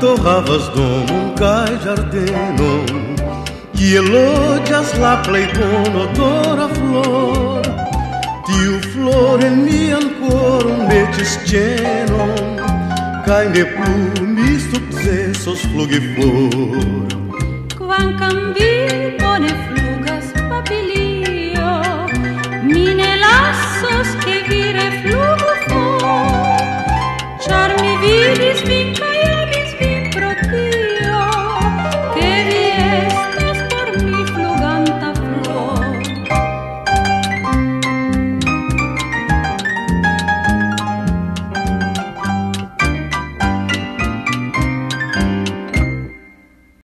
torravas domum cai giardeno que elogias la pleitono odora flor. Tiu flor en mi ancora un metis cenon Cai ne plu mi successos flugifor Quam cambi você.